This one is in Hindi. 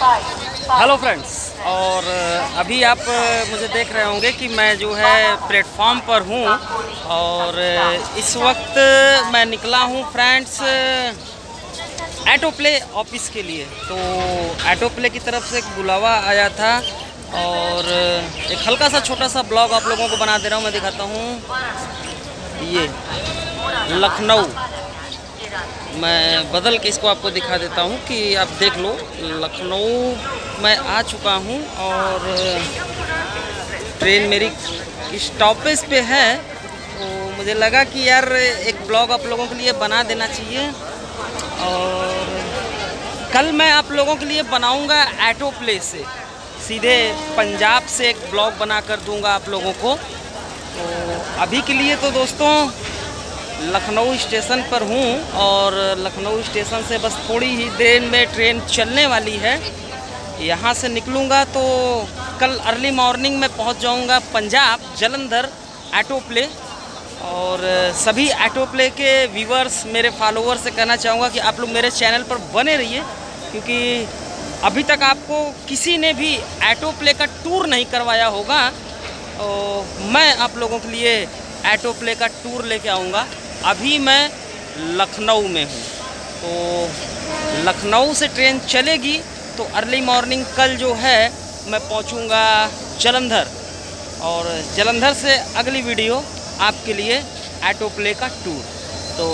हेलो फ्रेंड्स, और अभी आप मुझे देख रहे होंगे कि मैं जो है प्लेटफॉर्म पर हूँ, और इस वक्त मैं निकला हूँ फ्रेंड्स ऐटो प्ले ऑफ़िस के लिए। तो ऐटो प्ले की तरफ़ से एक बुलावा आया था, और एक हल्का सा छोटा सा ब्लॉग आप लोगों को बना दे रहा हूँ, मैं दिखाता हूँ। ये, लखनऊ। मैं बदल के इसको आपको दिखा देता हूँ कि आप देख लो, लखनऊ मैं आ चुका हूँ और ट्रेन मेरी स्टॉपेज पे है। तो मुझे लगा कि यार एक ब्लॉग आप लोगों के लिए बना देना चाहिए और कल मैं आप लोगों के लिए बनाऊँगा ऐटो प्ले से। सीधे पंजाब से एक ब्लॉग बना कर दूँगा आप लोगों को। तो अभी के लिए तो दोस्तों लखनऊ स्टेशन पर हूँ और लखनऊ स्टेशन से बस थोड़ी ही देर में ट्रेन चलने वाली है। यहाँ से निकलूँगा तो कल अर्ली मॉर्निंग में पहुँच जाऊँगा पंजाब जलंधर ऐटो प्ले। और सभी ऐटो प्ले के व्यूवर्स, मेरे फॉलोअर्स से कहना चाहूँगा कि आप लोग मेरे चैनल पर बने रहिए, क्योंकि अभी तक आपको किसी ने भी ऐटो प्ले का टूर नहीं करवाया होगा। और मैं आप लोगों के लिए ऐटो प्ले का टूर लेके आऊँगा। अभी मैं लखनऊ में हूँ। तो लखनऊ से ट्रेन चलेगी तो अर्ली मॉर्निंग कल जो है, मैं पहुँचूँगा जलंधर। और जलंधर से अगली वीडियो आपके लिए ऐटो प्ले का टूर तो